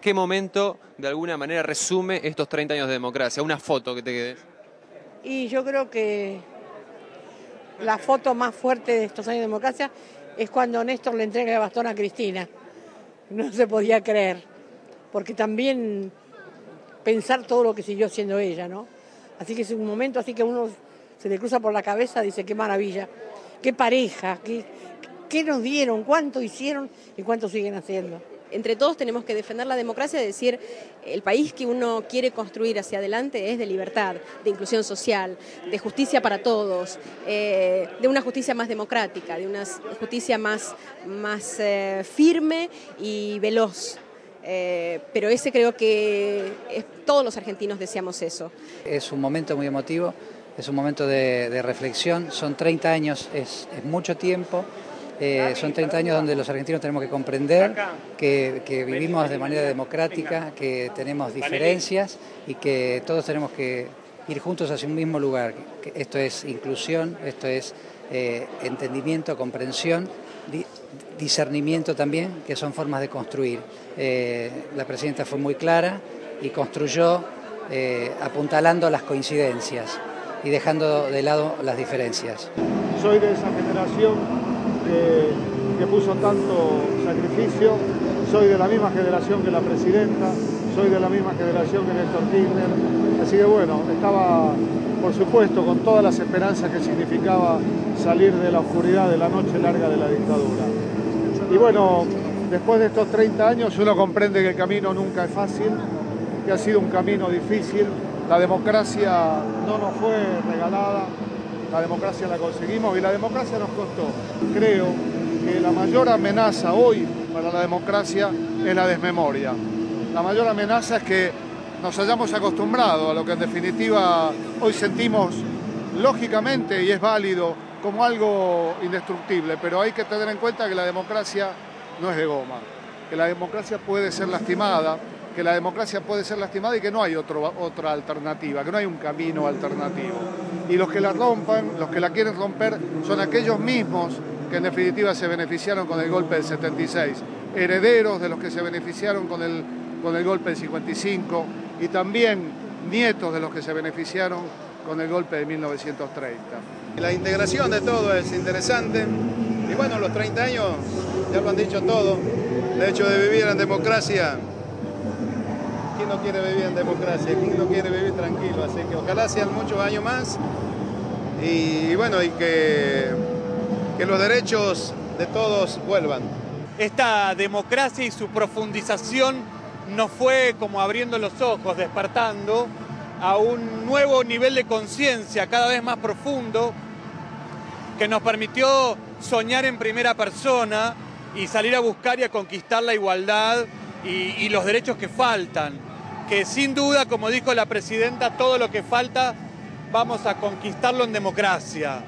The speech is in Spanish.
¿Qué momento, de alguna manera, resume estos 30 años de democracia? Una foto que te quedes. Y yo creo que la foto más fuerte de estos años de democracia es cuando Néstor le entrega el bastón a Cristina. No se podía creer, porque también pensar todo lo que siguió siendo ella, ¿no? Así que es un momento así que uno se le cruza por la cabeza, dice, qué maravilla, qué pareja, qué, qué nos dieron, cuánto hicieron y cuánto siguen haciendo entre todos tenemos que defender la democracia, decir, el país que uno quiere construir hacia adelante es de libertad, de inclusión social, de justicia para todos, eh, de una justicia más democrática, de una justicia más, más eh, firme y veloz. Eh, pero ese creo que todos los argentinos deseamos eso. Es un momento muy emotivo, es un momento de, reflexión, son 30 años, es mucho tiempo. Eh, son 30 años donde los argentinos tenemos que comprender que, vivimos de manera democrática, que tenemos diferencias y que todos tenemos que ir juntos hacia un mismo lugar. Esto es inclusión, esto es eh, entendimiento, comprensión, discernimiento también, que son formas de construir. Eh, la presidenta fue muy clara y construyó apuntalando las coincidencias y dejando de lado las diferencias. Soy de esa generación que, puso tanto sacrificio. Soy de la misma generación que la presidenta, soy de la misma generación que Néstor Kirchner. Así que bueno, estaba por supuesto con todas las esperanzas que significaba salir de la oscuridad de la noche larga de la dictadura. Y bueno, después de estos 30 años uno comprende que el camino nunca es fácil, que ha sido un camino difícil. La democracia no nos fue regalada, la democracia la conseguimos y la democracia nos costó. Creo que la mayor amenaza hoy para la democracia es la desmemoria. La mayor amenaza es que nos hayamos acostumbrado a lo que en definitiva hoy sentimos lógicamente y es válido como algo indestructible, pero hay que tener en cuenta que la democracia no es de goma, que la democracia puede ser lastimada, que la democracia puede ser lastimada y que no hay otra alternativa, que no hay un camino alternativo. Y los que la rompan, los que la quieren romper, son aquellos mismos que en definitiva se beneficiaron con el golpe del 76, herederos de los que se beneficiaron con el, con el golpe del 55 y también nietos de los que se beneficiaron con el golpe de 1930. La integración de todo es interesante. Y bueno, los 30 años ya lo han dicho todo, el hecho de vivir en democracia ¿quién no quiere vivir en democracia? ¿Quién no quiere vivir tranquilo? Así que ojalá sean muchos años más y, bueno, y que, que los derechos de todos vuelvan. Esta democracia y su profundización nos fue como abriendo los ojos, despertando a un nuevo nivel de conciencia cada vez más profundo que nos permitió soñar en primera persona y salir a buscar y a conquistar la igualdad y, los derechos que faltan. Que sin duda, como dijo la presidenta, todo lo que falta vamos a conquistarlo en democracia.